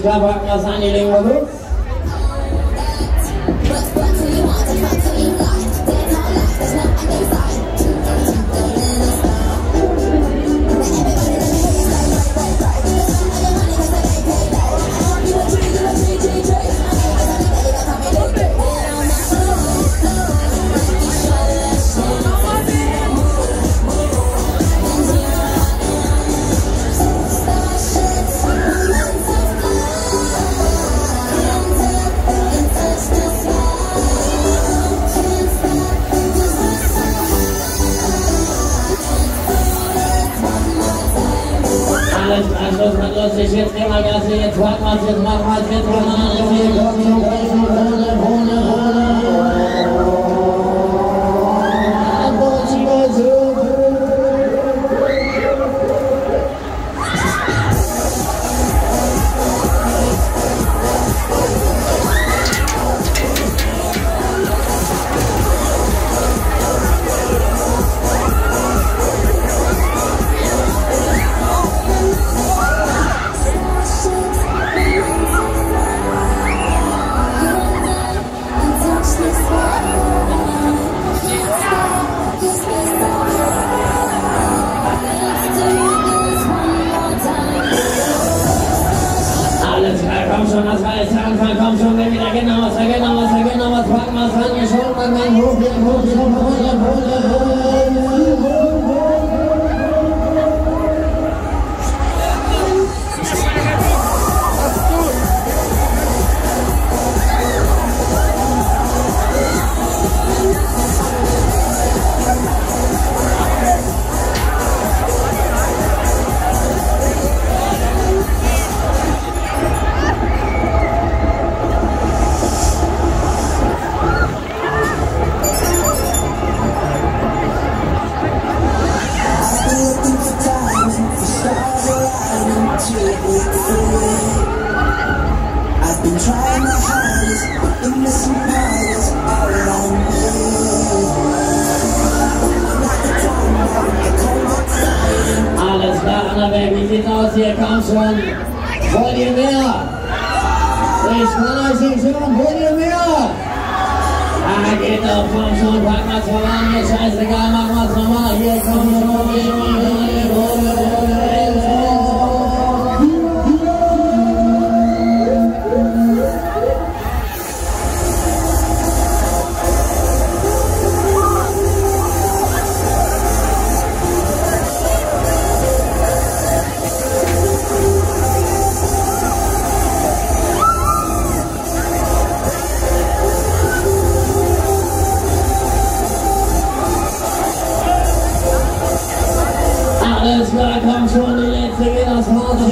klar, packen wir es an, alles, alles, alles. Ich werde immer, dass ich jetzt warte, was jetzt mache, was jetzt mache. Ich werde kommen, ich werde kommen, ich werde kommen. Schon, das war jetzt der Anfang, komm schon, geh wieder genau, was, genau, was, genau, was, packen wir es an, hier schon, dann hoch, hoch, hoch, aus hier? Komm schon. Wollt ihr mehr? Ich kann euch nicht hören. Wollt ihr mehr? Ah, geht doch, komm schon, pack mal's voran, mir scheißegal, mach mal's nochmal. Hier, komm schon, hier, Let's not